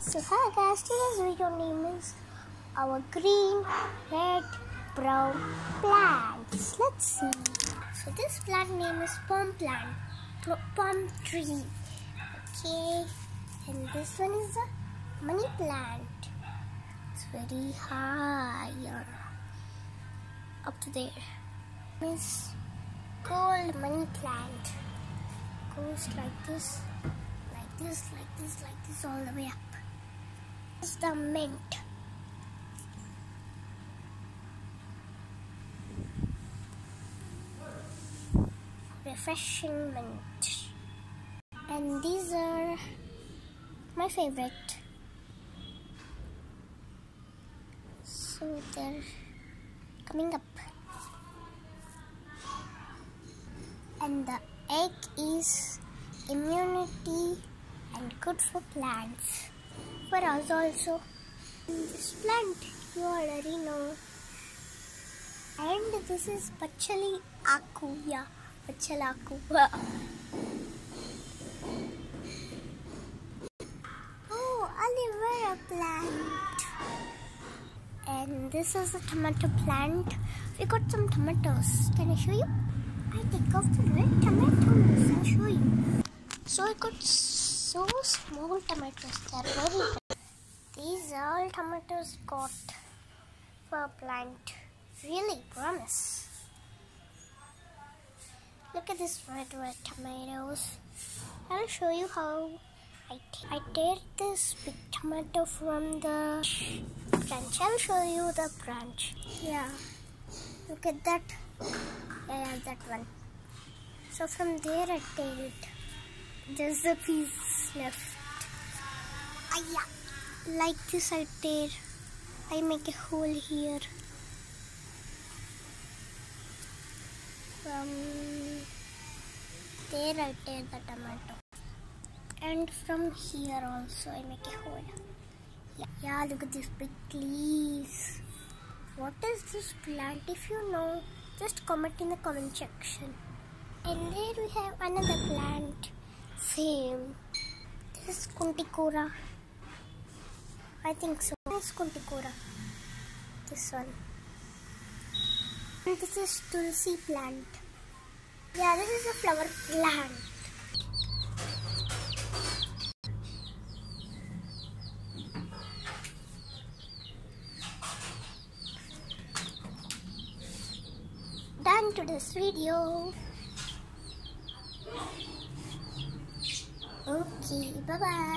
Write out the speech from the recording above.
So hi guys, today's video name is our green, red, brown plants. Let's see. So this plant name is palm plant, pl- palm tree. Okay, and this one is a money plant. It's very high uh, up to there. This gold money plant goes like this, like this, like this, like this, all the way up. Is the mint. Refreshing mint. And these are my favorite. So they're coming up. And the egg is immunity and good for plants. For us also. This plant you already know. And this is Pachali Aku. Yeah, Pachalaku. oh, aloe vera plant. And this is a tomato plant. We got some tomatoes. Can I show you? I take off the red tomatoes and show you. So I got so small tomatoes. They're very These tomatoes got for a plant. Really promise. Look at this red red tomatoes. I'll show you how I tear this big tomato from the branch. I'll show you the branch. Yeah. Look at that. Yeah, that one. So from there I tear it. There's a piece left. Ah, yeah. Like this I tear. I make a hole here. From there I tear the tomato. And from here also I make a hole. Yeah, yeah look at this big leaves. What is this plant? If you know, just comment in the comment section. And there we have another plant. Same. This is Kuntikora. I think so. This is Kuntikora. This one. And this is Tulsi plant. Yeah, this is a flower plant. Done to this video. Okay, bye bye.